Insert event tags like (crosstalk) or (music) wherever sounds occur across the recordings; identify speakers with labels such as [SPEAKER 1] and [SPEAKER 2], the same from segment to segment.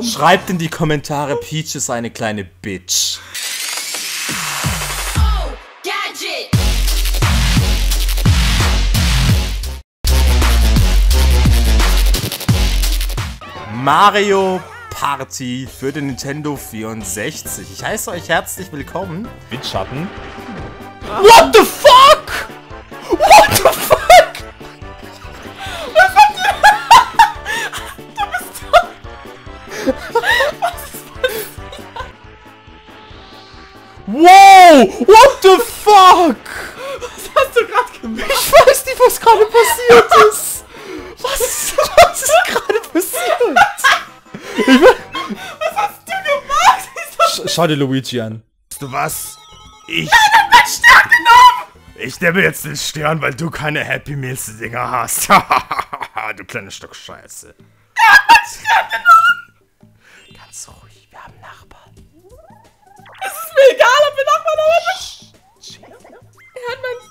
[SPEAKER 1] Schreibt in die Kommentare, Peach ist eine kleine Bitch.
[SPEAKER 2] Oh, gadget!
[SPEAKER 1] Mario Party für den Nintendo 64. Ich heiße euch herzlich willkommen. Windschatten. What the fuck? Schau dir Luigi an. Weißt du was? Ich.
[SPEAKER 3] Nein, mein Stern genommen!
[SPEAKER 1] Ich nehme jetzt den Stern, weil du keine Happy Meals Dinger hast. (laughs) du kleine Stück Scheiße.
[SPEAKER 3] Er hat meinen Stern genommen!
[SPEAKER 1] Ganz ruhig, wir haben Nachbarn.
[SPEAKER 3] Es ist mir egal, ob wir Nachbarn haben. Er hat meinen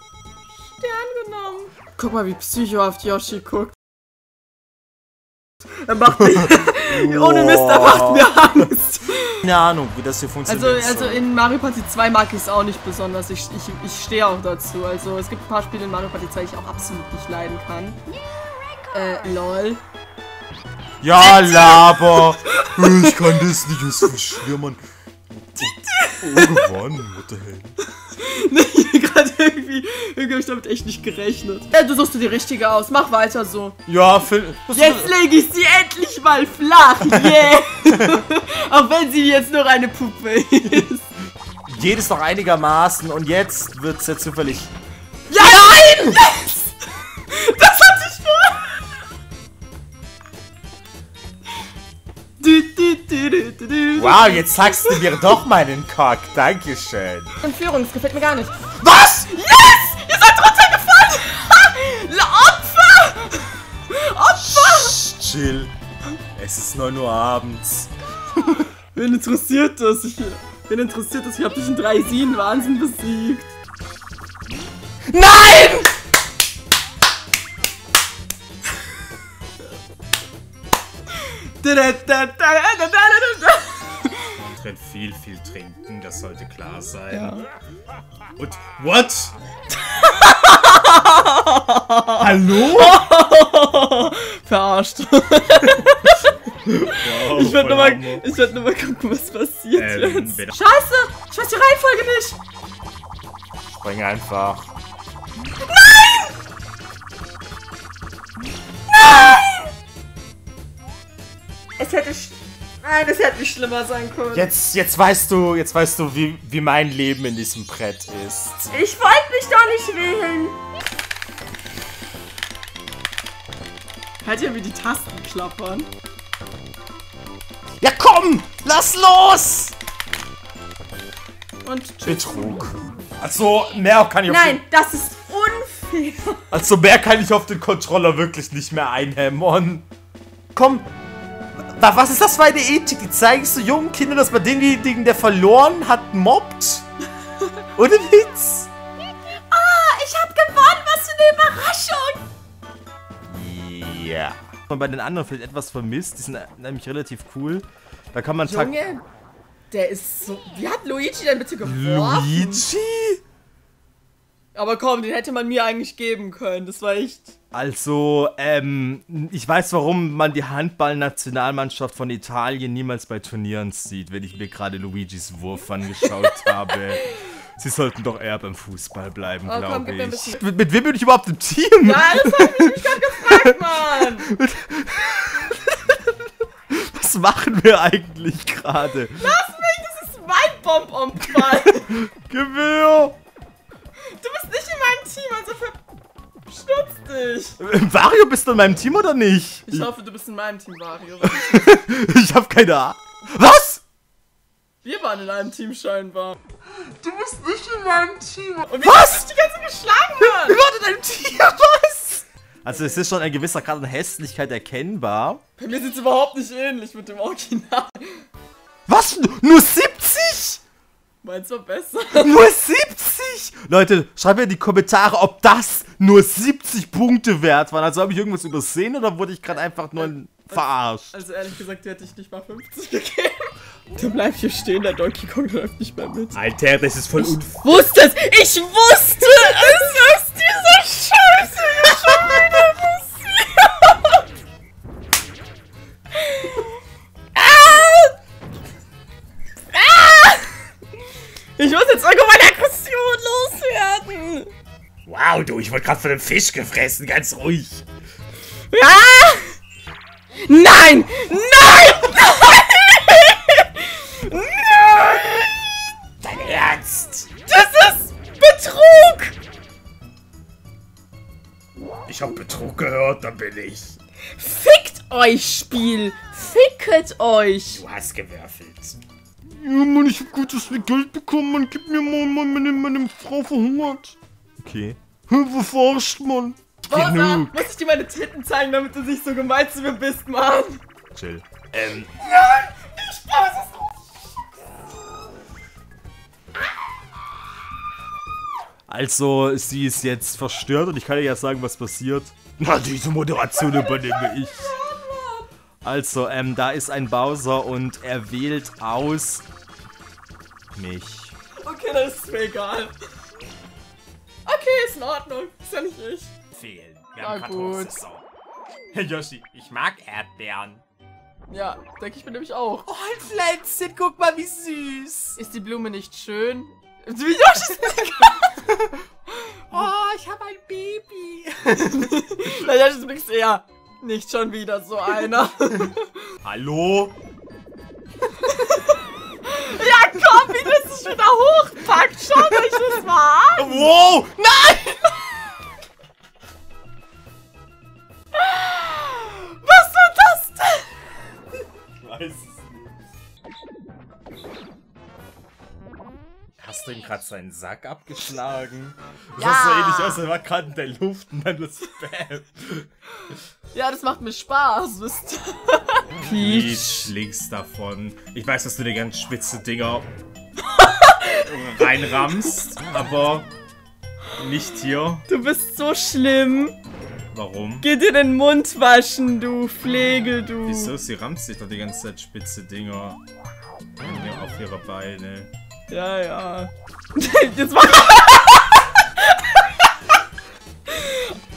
[SPEAKER 3] Stern genommen. Guck mal, wie psychohaft Yoshi guckt. Er macht mich. (laughs) Ohne Mist, er macht mir Angst.
[SPEAKER 1] Keine Ahnung, wie das hier
[SPEAKER 3] Also,
[SPEAKER 1] funktioniert.
[SPEAKER 3] also in Mario Party 2 mag ich es auch nicht besonders. Ich, ich, ich stehe auch dazu. Also es gibt ein paar Spiele in Mario Party 2, die ich auch absolut nicht leiden kann. Äh, lol.
[SPEAKER 1] ja, Laber. ich kann das nicht, was für Schwirrmann. Oh, gewonnen, what the hell. (laughs)
[SPEAKER 3] Nee, gerade irgendwie, irgendwie hab ich damit echt nicht gerechnet. Ja, du suchst dir die richtige aus. Mach weiter so.
[SPEAKER 1] Ja, Phil.
[SPEAKER 3] Jetzt lege ich sie endlich mal flach. Yeah. (laughs) auch wenn sie jetzt nur eine Puppe ist.
[SPEAKER 1] Jedes noch einigermaßen und jetzt wird's ja zufällig.
[SPEAKER 3] Ja, nein! Yes!
[SPEAKER 1] Wow, jetzt zeigst du mir doch meinen Cock. Dankeschön.
[SPEAKER 3] Entführung, das gefällt mir gar nicht.
[SPEAKER 1] Was?
[SPEAKER 3] Yes! Ihr seid runtergefallen! Opfer! Opfer!
[SPEAKER 1] Chill. Es ist 9 Uhr abends. (laughs)
[SPEAKER 3] Wen interessiert das? Ich, wen interessiert das? Ich hab dich in drei Siegen Wahnsinn besiegt.
[SPEAKER 1] Nein! Viel, viel trinken, das sollte klar sein.
[SPEAKER 3] Ja.
[SPEAKER 1] Und what? (laughs) Hallo? (laughs)
[SPEAKER 3] Verarscht.
[SPEAKER 1] Wow, (laughs)
[SPEAKER 3] Ich werd
[SPEAKER 1] voll
[SPEAKER 3] nochmal werd noch mal gucken, was passiert
[SPEAKER 1] Ähm,
[SPEAKER 3] jetzt.
[SPEAKER 1] wenn-
[SPEAKER 3] Scheiße! Ich weiß die Reihenfolge nicht!
[SPEAKER 1] Spring einfach.
[SPEAKER 3] Es hätte. sch- Nein, es hätte nicht schlimmer sein können.
[SPEAKER 1] Jetzt, jetzt weißt du, jetzt weißt du, wie, wie mein Leben in diesem Brett ist.
[SPEAKER 3] Ich wollte mich doch nicht wählen! Hört ihr, wie die Tasten klappern?
[SPEAKER 1] Ja komm! Lass los!
[SPEAKER 3] Und tschüss.
[SPEAKER 1] Betrug. Also, mehr kann ich auf
[SPEAKER 3] Nein, das ist unfair.
[SPEAKER 1] den, also mehr kann ich auf den Controller wirklich nicht mehr einhämmern. Komm. Wa- Was ist das für eine Ethik? Die zeigen so jungen Kindern, dass man denjenigen, der verloren hat, mobbt? Ohne Witz.
[SPEAKER 3] Ah, ich hab gewonnen! Was für eine Überraschung!
[SPEAKER 1] Ja. Man bei den anderen vielleicht etwas vermisst. Die sind nämlich relativ cool. Da kann man
[SPEAKER 3] Junge, der ist so. Wie hat Luigi denn bitte geworfen?
[SPEAKER 1] Luigi?
[SPEAKER 3] Aber komm, den hätte man mir eigentlich geben können. Das war echt.
[SPEAKER 1] Also, ähm, ich weiß, warum man die Handballnationalmannschaft von Italien niemals bei Turnieren sieht, wenn ich mir gerade Luigis Wurf angeschaut (laughs) habe. Sie sollten doch eher beim Fußball bleiben,
[SPEAKER 3] Oh,
[SPEAKER 1] glaube ich. Mit, mit wem bin ich überhaupt im Team?
[SPEAKER 3] Ja, das hab ich mich gerade gefragt, Mann! (laughs)
[SPEAKER 1] Was machen wir eigentlich gerade?
[SPEAKER 3] Lass mich, das ist mein Bonbonball! (laughs)
[SPEAKER 1] Gewöhr!
[SPEAKER 3] Team, also verstutz dich!
[SPEAKER 1] Wario, bist du in meinem Team oder nicht?
[SPEAKER 3] Ich hoffe, du bist in meinem Team, Mario. (laughs)
[SPEAKER 1] Ich hab keine Ahnung. Was?
[SPEAKER 3] Wir waren in einem Team scheinbar. Du bist nicht in meinem Team. Und wie
[SPEAKER 1] Was?
[SPEAKER 3] hast du die ganze geschlagen,
[SPEAKER 1] Wir
[SPEAKER 3] Mann?
[SPEAKER 1] waren in einem Team, (laughs) was? Also es ist schon ein gewisser Grad an Hässlichkeit erkennbar.
[SPEAKER 3] Bei mir sieht's überhaupt nicht ähnlich mit dem Original.
[SPEAKER 1] Was? Nur 70?
[SPEAKER 3] Meins war besser.
[SPEAKER 1] Nur 70? Leute, schreibt mir in die Kommentare, ob das nur 70 Punkte wert waren. Also habe ich irgendwas übersehen oder wurde ich gerade einfach nur in verarscht.
[SPEAKER 3] Also ehrlich gesagt, hätte ich nicht mal 50 gegeben. Der bleibt hier stehen, der Donkey Kong läuft nicht mehr mit.
[SPEAKER 1] Alter, das ist voll unfair.
[SPEAKER 3] Wusste es! Ich wusste es! Ich
[SPEAKER 1] wurde gerade von einem Fisch gefressen, ganz ruhig.
[SPEAKER 3] Ja! Nein! Nein! Nein!
[SPEAKER 1] Dein Ernst?
[SPEAKER 3] Das ist Betrug!
[SPEAKER 1] Ich hab Betrug gehört, da bin ich.
[SPEAKER 3] Fickt euch, Spiel! Ficket euch!
[SPEAKER 1] Du hast gewürfelt.
[SPEAKER 2] Ja, Mann, ich hab gutes Geld bekommen, man. Gib mir mal, Mann, meine, meine Frau verhungert.
[SPEAKER 1] Okay.
[SPEAKER 2] Wo verarscht, Mann?
[SPEAKER 3] Rosa,
[SPEAKER 2] Genug.
[SPEAKER 3] muss ich dir meine Titten zeigen, damit du nicht so gemein zu mir bist, Mann?
[SPEAKER 1] Chill. Ähm,
[SPEAKER 3] Nein! Ich spaß es
[SPEAKER 1] also, sie ist jetzt verstört und ich kann dir ja sagen, was passiert. (laughs) Na, diese Moderation übernehme ich. Also, ähm, da ist ein Bowser und er wählt aus mich.
[SPEAKER 3] Okay, dann ist es mir egal. Okay, ist in Ordnung. Ist ja nicht ich.
[SPEAKER 1] Fehlen. Wir
[SPEAKER 3] Na gut.
[SPEAKER 1] Hey (laughs) Yoshi, ich mag Erdbeeren.
[SPEAKER 3] Ja, denke ich mir nämlich auch.
[SPEAKER 1] Oh, ein Pflänzchen, guck mal, wie süß.
[SPEAKER 3] Ist die Blume nicht schön? (laughs) Wie Yoshis. (laughs)
[SPEAKER 1] Oh, ich habe ein Baby.
[SPEAKER 3] Na, Yoshis Blick ist eher nicht schon wieder so einer.
[SPEAKER 1] Hallo?
[SPEAKER 3] Sich wieder hochpackt. Schaut euch das mal an.
[SPEAKER 1] Wow!
[SPEAKER 3] Nein! Was war das denn?
[SPEAKER 1] Ich weiß es nicht. Hast du ihm gerade seinen Sack abgeschlagen? Das
[SPEAKER 3] Ja.
[SPEAKER 1] sah so ähnlich aus, er war gerade in der Luft und dann das Bam.
[SPEAKER 3] Ja, das macht mir Spaß, wisst ihr.
[SPEAKER 1] Peach links davon. Ich weiß, dass du dir ganz spitze Dinger reinrammst, aber nicht hier.
[SPEAKER 3] Du bist so schlimm.
[SPEAKER 1] Warum?
[SPEAKER 3] Geh dir den Mund waschen, du Pflege, du.
[SPEAKER 1] Wieso? Sie rammt sich doch die ganze Zeit spitze Dinger Ja, auf ihre Beine.
[SPEAKER 3] Ja, ja. (laughs) Jetzt mach. (laughs)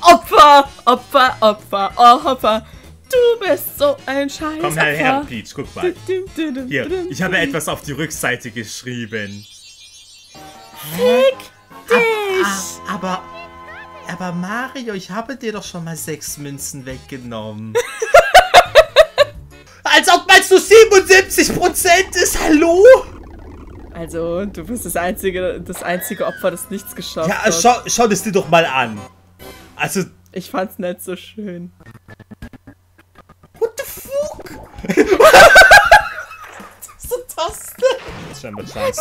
[SPEAKER 3] Opfer, Opfer, Opfer, oh Opfer. Du bist so ein Scheiß.
[SPEAKER 1] Komm her, her,
[SPEAKER 3] Opfer.
[SPEAKER 1] Peach, guck mal. Hier, ich habe etwas auf die Rückseite geschrieben.
[SPEAKER 3] Fick dich.
[SPEAKER 1] aber, aber Mario, ich habe dir doch schon mal sechs Münzen weggenommen. (laughs) Als ob meinst du 77% ist, hallo?
[SPEAKER 3] Also, du bist das einzige, das einzige Opfer, das nichts geschafft
[SPEAKER 1] Ja,
[SPEAKER 3] hat.
[SPEAKER 1] schau, schau das dir doch mal an. Also,
[SPEAKER 3] Ich fand's nicht so schön.
[SPEAKER 1] what the fuck? (laughs) Scheinbar Chance.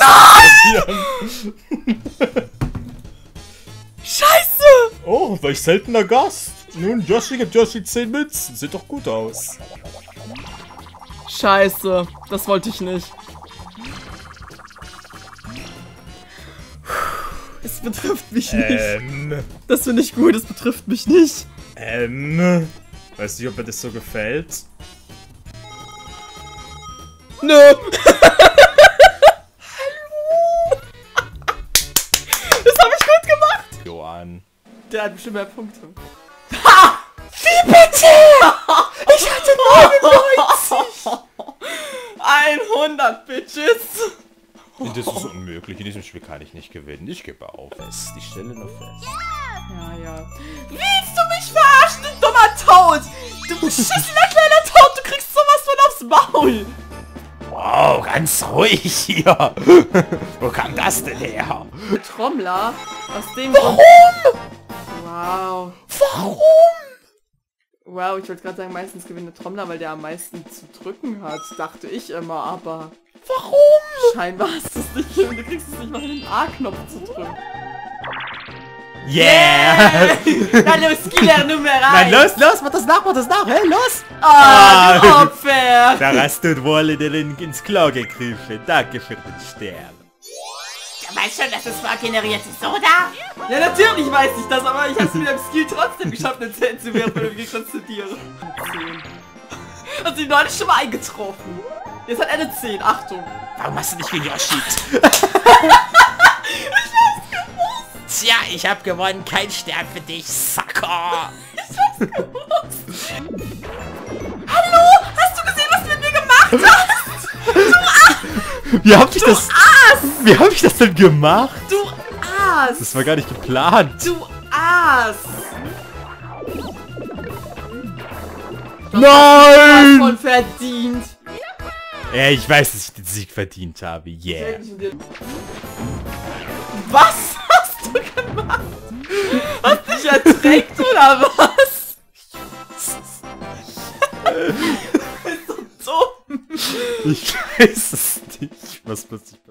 [SPEAKER 3] Scheiße!
[SPEAKER 1] Oh, welch seltener Gast. Nun, Yoshi gibt Yoshi 10 Münzen. Sieht doch gut aus.
[SPEAKER 3] Scheiße, das wollte ich nicht. Es betrifft mich nicht.
[SPEAKER 1] Ähm,
[SPEAKER 3] Das finde ich gut, es betrifft mich nicht.
[SPEAKER 1] ähm. Weißt du, ob mir das so gefällt?
[SPEAKER 3] Nö. (laughs) Der hat bestimmt mehr Punkte.
[SPEAKER 1] Wie bitte? Ich hatte
[SPEAKER 3] 100 (laughs) Bitches.
[SPEAKER 1] Das ist unmöglich. In diesem Spiel kann ich nicht gewinnen. Ich gebe auf. Fest. Ich stelle nur fest.
[SPEAKER 3] Ja, ja. Willst du mich verarschen, du dummer Tod? Du beschissener kleiner Tod, du kriegst sowas von aufs Maul.
[SPEAKER 1] Wow, ganz ruhig hier. (laughs) Wo kam das denn her?
[SPEAKER 3] Trommler? Aus dem Warum? Wow.
[SPEAKER 1] Warum?
[SPEAKER 3] Wow, ich wollte gerade sagen, meistens gewinnt der Trommler, weil der am meisten zu drücken hat. Dachte ich immer, aber
[SPEAKER 1] Warum?
[SPEAKER 3] scheinbar hast du es nicht. Du kriegst es nicht mal den A-Knopf zu drücken.
[SPEAKER 1] Yeah!
[SPEAKER 3] Na los, Killer Nummer (laughs) 1.
[SPEAKER 1] Nein, los, los, mach das nach, mach das nach, hey, los!
[SPEAKER 3] Ah, du
[SPEAKER 1] Ah.
[SPEAKER 3] Opfer.
[SPEAKER 1] Da hast du wohl in den, ins Klo gegriffen. Danke für den Stern.
[SPEAKER 4] Du weißt schon, dass es vorgeneriert ist, oder?
[SPEAKER 3] Ja, natürlich weiß ich das, aber ich hab's mit dem Skill trotzdem geschafft, eine 10 zu werfen und gekonzentrieren. Also die 9 ist schon mal eingetroffen. Jetzt hat er eine 10. Achtung.
[SPEAKER 4] Warum hast du nicht gegen Yoshi? (laughs) Tja, ich hab gewonnen. Kein Stern für dich, Sucker.
[SPEAKER 3] Hallo? Hast du gesehen, was du mit mir gemacht hast? (laughs)
[SPEAKER 1] Wie hab ich das... Wie hab ich das denn gemacht?
[SPEAKER 3] Du Aas.
[SPEAKER 1] Das war gar nicht geplant.
[SPEAKER 3] Du Aas.
[SPEAKER 1] Nein!
[SPEAKER 3] Voll verdient.
[SPEAKER 1] Ja, ich weiß, dass ich den Sieg verdient habe. Yeah.
[SPEAKER 3] Was hast du gemacht? Hast dich ertränkt oder was? Bist du dumm? (laughs)
[SPEAKER 1] Ich weiß es nicht, was passiert.